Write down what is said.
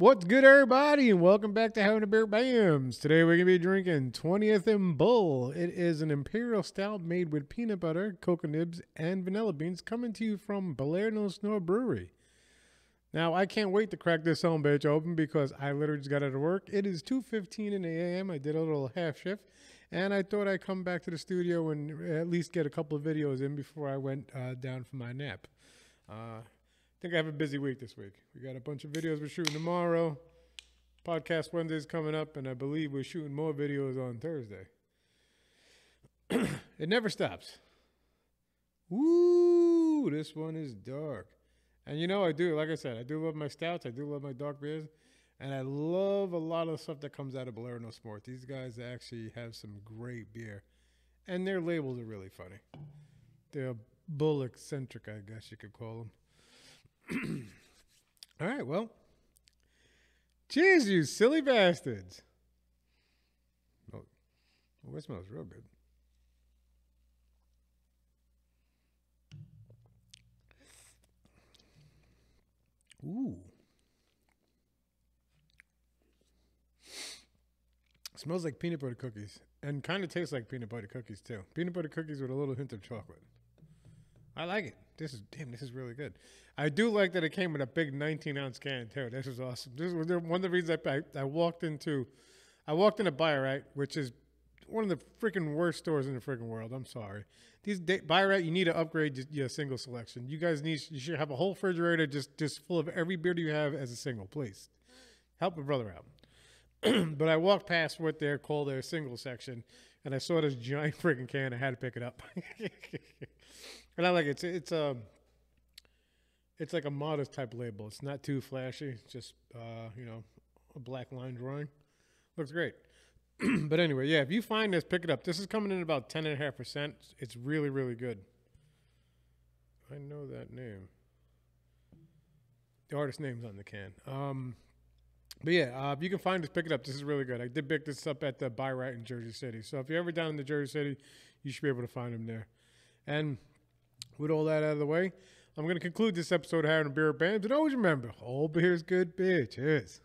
What's good, everybody, and welcome back to Having a Beer Bamms. Today we're gonna be drinking 20th and Bull. It is an imperial stout made with peanut butter, cocoa nibs, and vanilla beans, coming to you from Bolero Snort Brewery. Now I can't wait to crack this home bitch open because I literally just got out of work. It is 2:15 in the a.m. I did a little half shift, and I thought I'd come back to the studio and at least get a couple of videos in before I went uh, down for my nap. Uh, think I have a busy week this week. We got a bunch of videos we're shooting tomorrow. Podcast Wednesday's coming up, and I believe we're shooting more videos on Thursday. it never stops. Woo! This one is dark. And you know, I do, like I said, I do love my stouts. I do love my dark beers. And I love a lot of the stuff that comes out of Bolero Snort. These guys actually have some great beer. And their labels are really funny. They're bull eccentric, I guess you could call them. All right, well, cheers, you silly bastards. Oh, oh it smells real good. Ooh. Smells like peanut butter cookies and kind of tastes like peanut butter cookies too. Peanut butter cookies with a little hint of chocolate. I like it. This is damn. This is really good. I do like that it came with a big 19 ounce can too. This is awesome. This was one of the reasons I, I, I walked into. I walked into Buy-Rite, which is one of the freaking worst stores in the freaking world. I'm sorry. These Buy-Rite, you need to upgrade your single selection. You guys need. You should have a whole refrigerator just just full of every beer you have as a single. Please help a brother out. but I walked past what they're called their single section, and I saw this giant freaking can. I had to pick it up. and I like it. It's it's um, it's like a modest type label. It's not too flashy. It's just uh, you know a black line drawing. Looks great. but anyway, yeah, if you find this, pick it up. This is coming in about ten and a half percent. It's really really good. I know that name. The artist name's on the can. Um, but yeah, uh, if you can find this, pick it up. This is really good. I did pick this up at the Buy-Rite in Jersey City. So if you're ever down in the Jersey City, you should be able to find them there. And with all that out of the way, I'm going to conclude this episode of Having a Beer Bamms. And always remember, all beer is good beer. Cheers.